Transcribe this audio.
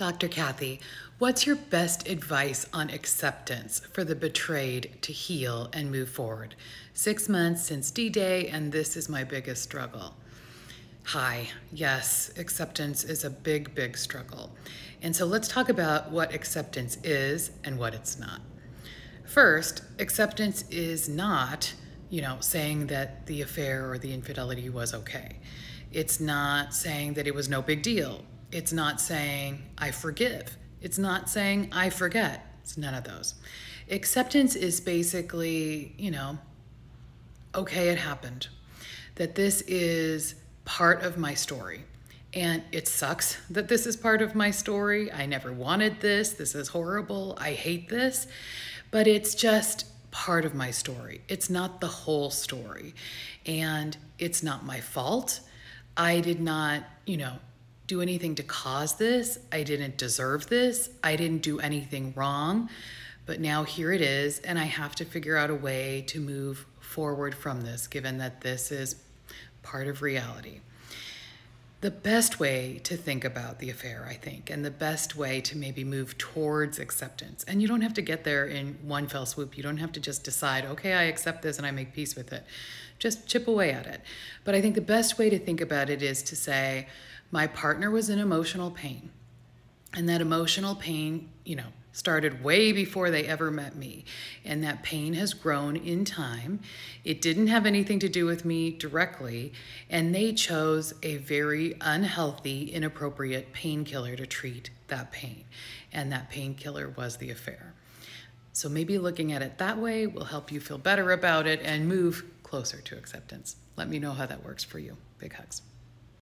Dr. Kathy, what's your best advice on acceptance for the betrayed to heal and move forward? Six months since D Day, and this is my biggest struggle. Hi, yes, acceptance is a big, big struggle. And so let's talk about what acceptance is and what it's not. First, acceptance is not, you know, saying that the affair or the infidelity was okay. It's not saying that it was no big deal it's not saying, I forgive. It's not saying, I forget. It's none of those. Acceptance is basically, you know, okay, it happened. That this is part of my story. And it sucks that this is part of my story. I never wanted this. This is horrible. I hate this. But it's just part of my story. It's not the whole story. And it's not my fault. I did not, you know, do anything to cause this. I didn't deserve this. I didn't do anything wrong. But now here it is, and I have to figure out a way to move forward from this, given that this is part of reality. The best way to think about the affair, I think, and the best way to maybe move towards acceptance, and you don't have to get there in one fell swoop. You don't have to just decide, okay, I accept this and I make peace with it. Just chip away at it. But I think the best way to think about it is to say, my partner was in emotional pain. And that emotional pain, you know, started way before they ever met me. And that pain has grown in time. It didn't have anything to do with me directly. And they chose a very unhealthy, inappropriate painkiller to treat that pain. And that painkiller was the affair. So maybe looking at it that way will help you feel better about it and move closer to acceptance. Let me know how that works for you. Big hugs.